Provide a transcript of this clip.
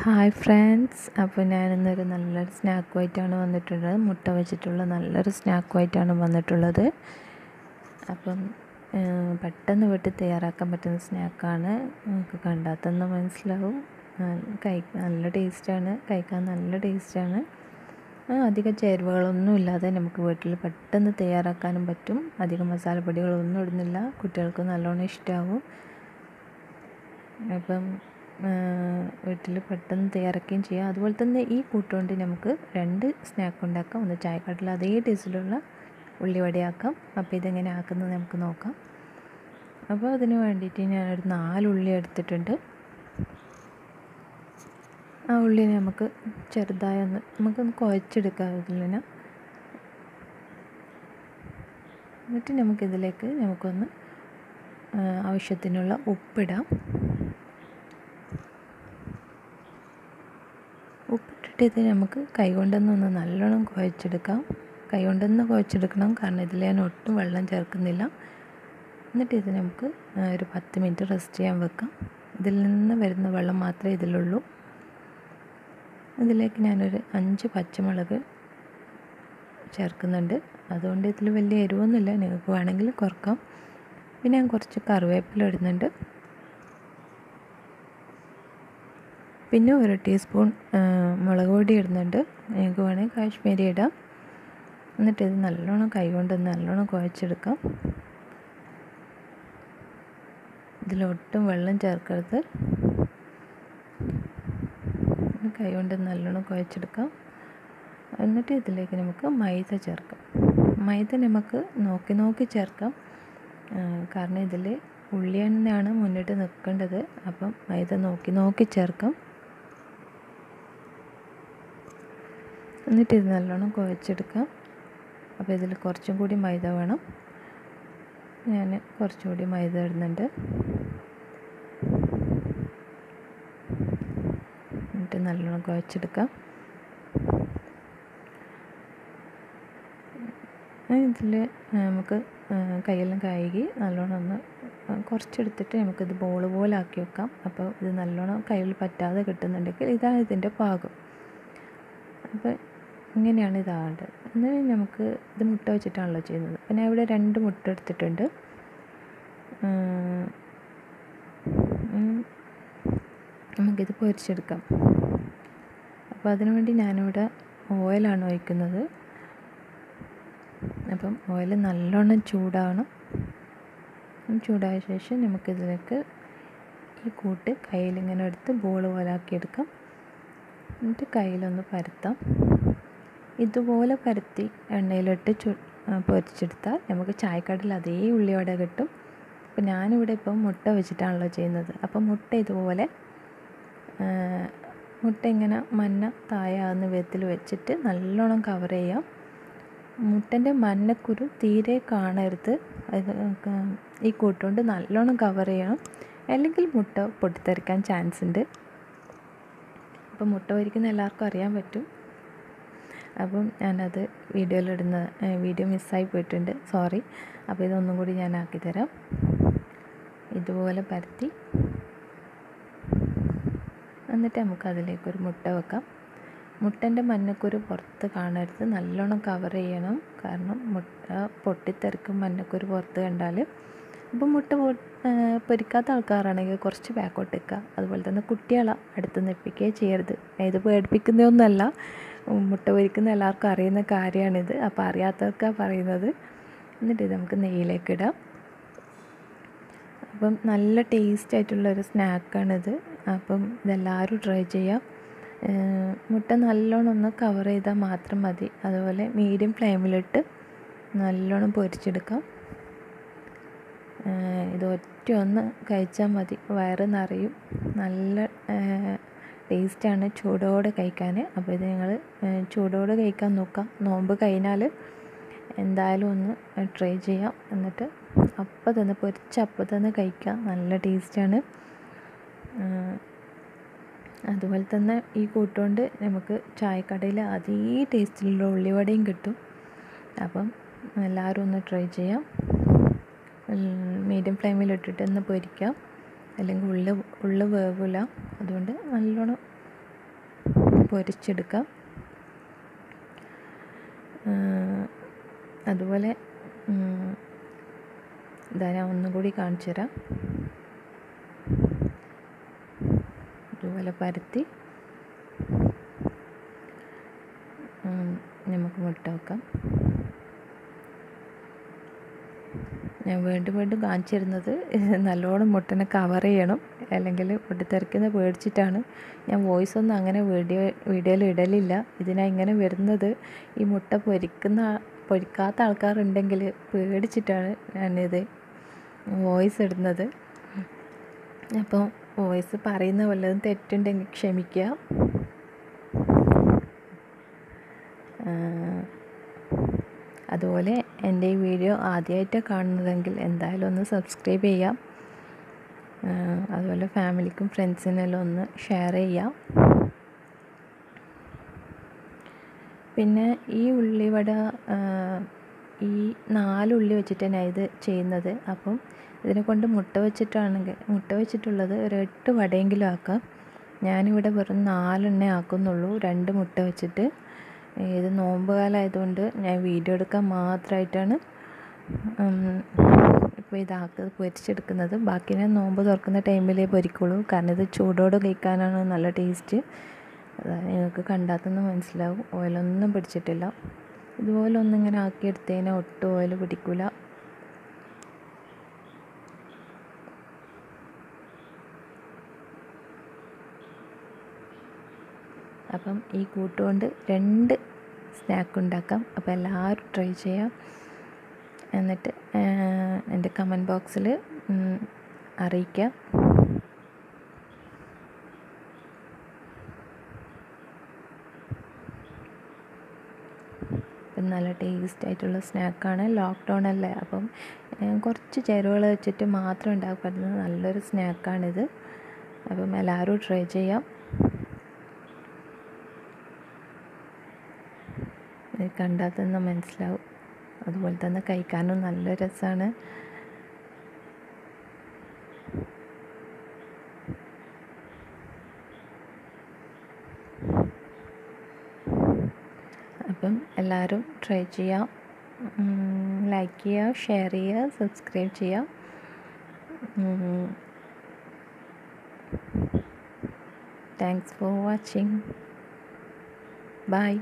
Hi friends അപ്പോൾ ഞാനിന്നൊരു നല്ലൊരു സ്നാക്കുമായിട്ടാണ് വന്നിട്ടുള്ളത്. മുട്ട വെച്ചിട്ടുള്ള നല്ലൊരു സ്നാക്കുമായിട്ടാണ് വന്നിട്ടുള്ളത്. അപ്പം പെട്ടെന്ന് വീട്ടിൽ തയ്യാറാക്കാൻ പറ്റുന്ന സ്നാക്കാണ്. നമുക്ക് കണ്ടാൽ മനസ്സിലാവും. കഴി നല്ല ടേസ്റ്റാണ്. കഴിക്കാൻ നല്ല ടേസ്റ്റാണ്. അധികം ചേരുവകളൊന്നും ഇല്ലാതെ നമുക്ക് വീട്ടിൽ പെട്ടെന്ന് തയ്യാറാക്കാനും പറ്റും. അധികം മസാലപ്പൊടികളൊന്നും ഇടുന്നില്ല. കുട്ടികൾക്ക് നല്ലോണം ഇഷ്ടമാവും അപ്പം വീട്ടിൽ പെട്ടെന്ന് തയ്യാറാക്കുകയും ചെയ്യാം. അതുപോലെ തന്നെ ഈ കൂട്ടുകൊണ്ട് നമുക്ക് രണ്ട് സ്നാക്ക് ഉണ്ടാക്കാം. ഒന്ന് ചായക്കാട്ടിൽ അതേ ടേസ്റ്റിലുള്ള ഉള്ളിവടയാക്കാം. അപ്പോൾ ഇതെങ്ങനെ ആക്കുന്നത് നമുക്ക് നോക്കാം. അപ്പോൾ അതിന് വേണ്ടിയിട്ട് ഞാനൊരു നാല് ഉള്ളി എടുത്തിട്ടുണ്ട്. ആ ഉള്ളിനെ നമുക്ക് ചെറുതായി ഒന്ന് നമുക്കൊന്ന് കുഴച്ചെടുക്കാം ഇതിലിനെ എന്നിട്ട് നമുക്കിതിലേക്ക് നമുക്കൊന്ന് ആവശ്യത്തിനുള്ള ഉപ്പിടാം. ഉപ്പിട്ടിട്ട് ഇത് നമുക്ക് കൈകൊണ്ടൊന്നൊന്ന് നല്ലോണം കുഴച്ചെടുക്കാം. കൈകൊണ്ടൊന്ന് കുഴച്ചെടുക്കണം. കാരണം ഇതിൽ ഞാൻ ഒട്ടും വെള്ളം ചേർക്കുന്നില്ല. എന്നിട്ട് ഇത് നമുക്ക് ഒരു പത്ത് മിനിറ്റ് റെസ്റ്റ് ചെയ്യാൻ വെക്കാം. ഇതിൽ നിന്ന് വരുന്ന വെള്ളം മാത്രമേ ഇതിലുള്ളൂ. ഇതിലേക്ക് ഞാനൊരു അഞ്ച് പച്ചമുളക് ചേർക്കുന്നുണ്ട്. അതുകൊണ്ട് ഇതിൽ വലിയ എരിവൊന്നുമില്ല. നിങ്ങൾക്ക് വേണമെങ്കിൽ കുറക്കാം. പിന്നെ ഞാൻ കുറച്ച് കറിവേപ്പില ഇടുന്നുണ്ട്. പിന്നെ ഒരു ടീസ്പൂൺ മുളക് പൊടി ഇടുന്നുണ്ട്. നിങ്ങൾക്ക് വേണമെങ്കിൽ കാശ്മീരി ഇടാം. എന്നിട്ട് ഇത് നല്ലോണം കൈകൊണ്ട് നല്ലോണം കുഴച്ചെടുക്കാം. ഇതിലൊട്ടും വെള്ളം ചേർക്കരുത്. കൈകൊണ്ട് നല്ലോണം കുഴച്ചെടുക്കാം. എന്നിട്ട് ഇതിലേക്ക് നമുക്ക് മൈദ ചേർക്കാം. മൈദ നമുക്ക് നോക്കി നോക്കി ചേർക്കാം. കാരണം ഇതിൽ ഉള്ളിയെണ്ണയാണ് മുന്നിട്ട് നിൽക്കേണ്ടത്. അപ്പം മൈദ നോക്കി നോക്കി ചേർക്കാം. എന്നിട്ട് ഇത് നല്ലോണം കുഴച്ചെടുക്കാം. അപ്പോൾ ഇതിൽ കുറച്ചും കൂടി മൈദ വേണം. ഞാൻ കുറച്ചും കൂടി മൈദ ഇടുന്നുണ്ട്. എന്നിട്ട് നല്ലോണം കുഴച്ചെടുക്കാം. ഇതിൽ നമുക്ക് കയ്യെല്ലാം കഴുകി നല്ലോണം ഒന്ന് കുറച്ചെടുത്തിട്ട് നമുക്കിത് ബോൾ പോലെ ആക്കി വെക്കാം. അപ്പോൾ ഇത് നല്ലോണം കയ്യിൽ പറ്റാതെ കിട്ടുന്നുണ്ടെങ്കിൽ ഇതാണ് ഇതിന്റെ പാകം. അപ്പോൾ ഇങ്ങനെയാണ് ഇതാവേണ്ടത് എന്നാൽ നമുക്ക് ഇത് മുട്ട വെച്ചിട്ടാണല്ലോ ചെയ്യുന്നത്. അപ്പോൾ ഞാൻ ഇവിടെ രണ്ട് മുട്ട എടുത്തിട്ടുണ്ട്. നമുക്കിത് പൊരിച്ചെടുക്കാം. അപ്പോൾ അതിനുവേണ്ടി ഞാനിവിടെ ഓയിലാണ് ഒഴിക്കുന്നത്. അപ്പം ഓയിൽ നല്ലോണം ചൂടാവണം. ചൂടായ ശേഷം നമുക്കിതിലേക്ക് ഈ കൂട്ട് കയ്യിലിങ്ങനെ എടുത്ത് ബോൾ പോലെ ആക്കിയെടുക്കാം എന്നിട്ട് കയ്യിലൊന്ന് പരത്താം. ഇതുപോലെ പരത്തി എണ്ണയിലിട്ട് ചു പൊരിച്ചെടുത്താൽ നമുക്ക് ചായക്കടയിൽ അതേ ഉള്ളിയോടെ കിട്ടും. അപ്പോൾ ഞാനിവിടെ ഇപ്പം മുട്ട വെച്ചിട്ടാണല്ലോ ചെയ്യുന്നത്. അപ്പം മുട്ട ഇതുപോലെ മുട്ട ഇങ്ങനെ മഞ്ഞ തായാകുന്ന വിധത്തിൽ വെച്ചിട്ട് നല്ലോണം കവർ ചെയ്യാം. മുട്ടന്റെ മഞ്ഞക്കുരു തീരെ കാണരുത്. ഈ കൂട്ടുകൊണ്ട് നല്ലോണം കവർ ചെയ്യണം. അല്ലെങ്കിൽ മുട്ട പൊട്ടിത്തെറിക്കാൻ ചാൻസ് ഉണ്ട്. അപ്പോൾ മുട്ട പൊരിക്കുന്ന എല്ലാവർക്കും അറിയാൻ പറ്റും. അപ്പം ഞാനത് വീഡിയോയിലിടുന്ന വീഡിയോ മിസ്സായി പോയിട്ടുണ്ട്. സോറി. അപ്പോൾ ഇതൊന്നും കൂടി ഞാൻ ആക്കി തരാം ഇതുപോലെ പരത്തി. എന്നിട്ട് നമുക്ക് അതിലേക്കൊരു മുട്ട വെക്കാം. മുട്ടന്റെ മഞ്ഞക്കുരു പുറത്ത് കാണരുത്. നല്ലോണം കവർ ചെയ്യണം. കാരണം മുട്ട പൊട്ടിത്തെറിക്കും മഞ്ഞക്കുരു പുറത്ത് കണ്ടാൽ അപ്പോൾ മുട്ട പൊ- പൊരിക്കാത്ത ആൾക്കാരാണെങ്കിൽ കുറച്ച് ബാക്കോട്ട് വെക്കുക അതുപോലെ തന്നെ കുട്ടികളെ അടുത്ത് നിൽപ്പിക്കുകയും ചെയ്യരുത്. ഇത് പേടിപ്പിക്കുന്നതൊന്നുമല്ല. മുട്ട പൊരിക്കുന്ന എല്ലാവർക്കും അറിയുന്ന കാര്യമാണിത്. അപ്പോൾ അറിയാത്തവർക്കാണ് പറയുന്നത്. എന്നിട്ട് ഇത് നമുക്ക് നെയ്യിലേക്ക് ഇടാം. അപ്പം നല്ല ടേസ്റ്റ് ആയിട്ടുള്ളൊരു സ്നാക്കാണിത്. അപ്പം ഇതെല്ലാവരും ട്രൈ ചെയ്യാം. മുട്ട നല്ലോണം ഒന്ന് കവർ ചെയ്താൽ മാത്രം മതി. അതുപോലെ മീഡിയം ഫ്ലെയിമിലിട്ട് നല്ലോണം പൊരിച്ചെടുക്കാം. ഇത് ഒറ്റ ഒന്ന് കഴിച്ചാൽ മതി. വയറ് നിറയും. നല്ല ടേസ്റ്റാണ് ചൂടോടെ കഴിക്കാൻ അപ്പോൾ ഇത് നിങ്ങൾ ചൂടോടെ കഴിക്കാൻ നോക്കാം. നോമ്പ് കഴിഞ്ഞാൽ എന്തായാലും ഒന്ന് ട്രൈ ചെയ്യാം. എന്നിട്ട് അപ്പം തന്നെ പൊരിച്ച അപ്പം തന്നെ കഴിക്കാം. നല്ല ടേസ്റ്റാണ് അതുപോലെ തന്നെ ഈ കൂട്ടുകൊണ്ട് നമുക്ക് ചായക്കടയിൽ അതേ ടേസ്റ്റിലുള്ള ഉള്ളിവടയും കിട്ടും. അപ്പം എല്ലാവരും ഒന്ന് ട്രൈ ചെയ്യാം. മീഡിയം ഫ്ലെയിമിലിട്ടിട്ട് ഒന്ന് പൊരിക്കാം. അല്ലെങ്കിൽ ഉള്ള് ഉള്ള് വേവില്ല. അതുകൊണ്ട് നല്ലോണം പൊരിച്ചെടുക്കാം. അതുപോലെ ഇതാ ഞാൻ ഒന്നുകൂടി കാണിച്ചു തരാം. ഇതുപോലെ പരത്തി. നമുക്ക് മുട്ട വെക്കാം. ഞാൻ വീണ്ടും വീണ്ടും കാണിച്ചിരുന്നത് നല്ലോണം മുട്ടനെ കവർ ചെയ്യണം അല്ലെങ്കിൽ പൊട്ടിത്തെറിക്കുന്ന പേടിച്ചിട്ടാണ്. ഞാൻ വോയിസ് ഒന്നും അങ്ങനെ വീഡിയോ വീഡിയോയിൽ ഇടലില്ല. ഇതിനാ ഇങ്ങനെ വരുന്നത്. ഈ മുട്ട പൊരിക്കുന്ന പൊരിക്കാത്ത ആൾക്കാരുണ്ടെങ്കിൽ പേടിച്ചിട്ടാണ് ഞാനിത് വോയിസ് ഇടുന്നത്. അപ്പോൾ വോയിസ് പറയുന്ന വല്ലതും തെറ്റുണ്ടെങ്കിൽ ക്ഷമിക്കുക. അതുപോലെ എന്റെ ഈ വീഡിയോ ആദ്യമായിട്ട് കാണുന്നതെങ്കിൽ എന്തായാലും ഒന്ന് സബ്സ്ക്രൈബ് ചെയ്യാം. അതുപോലെ ഫാമിലിക്കും ഫ്രണ്ട്സിനെല്ലാം ഒന്ന് ഷെയർ ചെയ്യാം. പിന്നെ ഈ ഉള്ളിവട ഈ നാല് ഉള്ളി വെച്ചിട്ട് ഞാൻ ഇത് ചെയ്യുന്നത്. അപ്പം ഇതിനെ കൊണ്ട് മുട്ട വെച്ചിട്ടാണെങ്കിൽ മുട്ട വെച്ചിട്ടുള്ളത് ഒരു എട്ട് വടയെങ്കിലും ആക്കാം. ഞാനിവിടെ വെറും നാലെണ്ണേ ആക്കുന്നുള്ളൂ. രണ്ട് മുട്ട വെച്ചിട്ട്. ഇത് നോമ്പ് കാലമായതുകൊണ്ട് ഞാൻ വീഡിയോ എടുക്കാൻ മാത്രമായിട്ടാണ് ഇപ്പോൾ ഇതാക്കുക പൊരിച്ചെടുക്കുന്നത്. ബാക്കി ഞാൻ നോമ്പ് തുറക്കുന്ന ടൈമിലേ പൊരിക്കുള്ളൂ. കാരണം ഇത് ചൂടോടെ കഴിക്കാനാണ് നല്ല ടേസ്റ്റ്. അതാണ് നിങ്ങൾക്ക് കണ്ടാത്തൊന്ന് തന്നെ മനസ്സിലാവും. ഓയിലൊന്നും പിടിച്ചിട്ടില്ല. ഇതുപോലെ ഒന്നിങ്ങനെ ആക്കിയെടുത്ത് കഴിഞ്ഞാൽ ഒട്ടും ഓയിൽ പിടിക്കില്ല അപ്പം ഈ കൂട്ടുകൊണ്ട് രണ്ട് സ്നാക്ക് ഉണ്ടാക്കാം. അപ്പോൾ എല്ലാവരും ട്രൈ ചെയ്യാം. എന്നിട്ട് എന്റെ കമന്റ് ബോക്സിൽ അറിയിക്കാം. നല്ല ടേസ്റ്റ് ആയിട്ടുള്ള സ്നാക്കാണ് ലോക്ക്ഡൗൺ അല്ലേ? അപ്പം കുറച്ച് ചേരുവകൾ വെച്ചിട്ട് മാത്രം ഉണ്ടാക്കാൻ നല്ലൊരു സ്നാക്കാണിത് അപ്പം എല്ലാവരും ട്രൈ ചെയ്യാം. കണ്ടാൽ തന്നെ മനസ്സിലാവും. അതുപോലെ തന്നെ കഴിക്കാനും നല്ല രസമാണ് അപ്പം എല്ലാവരും ട്രൈ ചെയ്യാം. ലൈക്ക് ചെയ്യുക ഷെയർ ചെയ്യുക സബ്സ്ക്രൈബ് ചെയ്യുക താങ്ക്സ് ഫോർ വാച്ചിങ് ബൈ